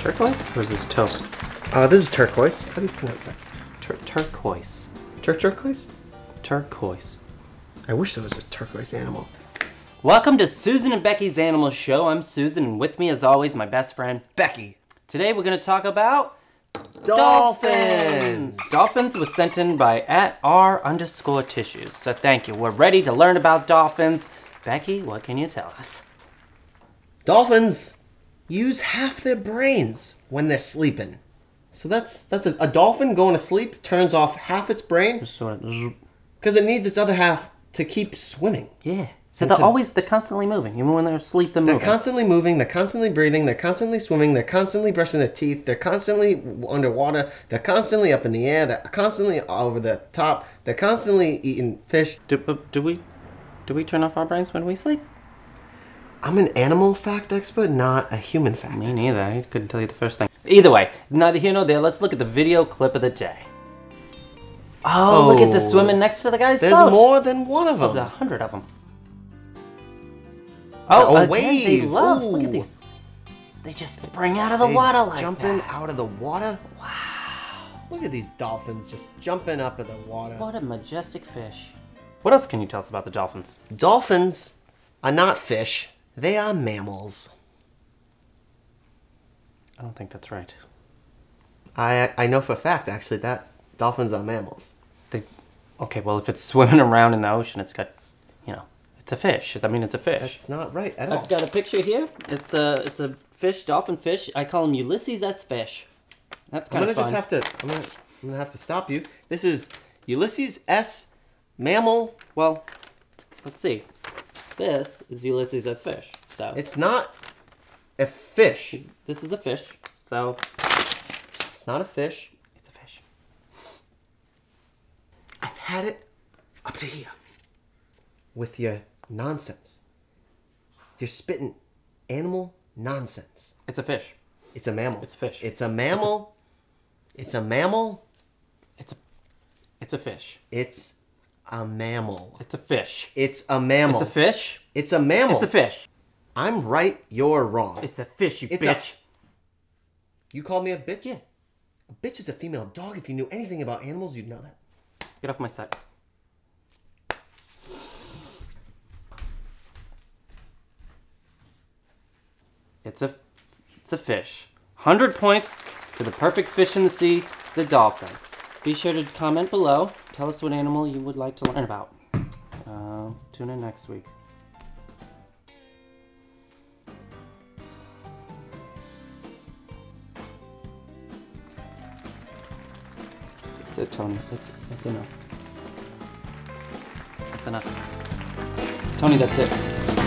turquoise or is this taupe? Uh, this is turquoise. How do you pronounce that? Tur- turquoise. Tur turquoise? Turquoise. I wish there was a turquoise animal. Welcome to Susan and Becky's Animal Show. I'm Susan, and with me, as always, my best friend. Becky. Today, we're going to talk about Dolphins. Dolphins was sent in by at r underscore tissues. So thank you. We're ready to learn about dolphins. Becky, what can you tell us? Dolphins use half their brains when they're sleeping. So that's that's a, a dolphin going to sleep turns off half its brain because it needs its other half to keep swimming. Yeah. So they're always they're constantly moving. Even when they're asleep, they're They're moving. constantly moving, they're constantly breathing, they're constantly swimming, they're constantly brushing their teeth, they're constantly underwater, they're constantly up in the air, they're constantly over the top, they're constantly eating fish. do, uh, do we do we turn off our brains when we sleep? I'm an animal fact expert, not a human fact Me expert. neither. I couldn't tell you the first thing. Either way, neither here nor there. Let's look at the video clip of the day. Oh, look at the Oh. swimming next to the guy's There's boat. more than one of them. There's a hundred of them. Oh, A again, they wave. love. Look at these. They just spring out of the They water like jumping that. out of the water. Wow. Look at these dolphins just jumping up in the water. What a majestic fish. What else can you tell us about the dolphins? Dolphins are not fish. They are mammals. I don't think that's right. I I know for a fact actually that dolphins are mammals. They, okay, well, if it's swimming around in the ocean, it's got, you know, it's a fish. I mean, it's a fish. That's not right at all. I've got a picture here. It's a it's a fish, dolphin fish. I call him Ulysses S. Fish. That's kind of. I'm gonna just have to. I'm gonna. I'm gonna have to stop you. This is Ulysses S. Mammal. Well, let's see. This is Ulysses S. Fish. So It's not a fish. this is a fish. So It's not a fish. it's a fish. I've had it up to here with your nonsense. You're spitting animal nonsense. It's a fish. It's a mammal. It's a fish. It's a mammal. It's a mammal. It's a it's a fish. It's a mammal. It's a fish. It's a mammal. It's a fish. It's a mammal. It's a fish. I'm right. You're wrong. It's a fish, you It's a- bitch. you call me a bitch? Yeah. A bitch is a female dog. If you knew anything about animals, you'd know that. Get off my side. It's a it's a fish. 100 points to the perfect fish in the sea, the dolphin. Be sure to comment below. Tell us what animal you would like to learn about. Uh, tune in next week. That's it, Tony. That's, that's enough. That's enough. Tony, that's it.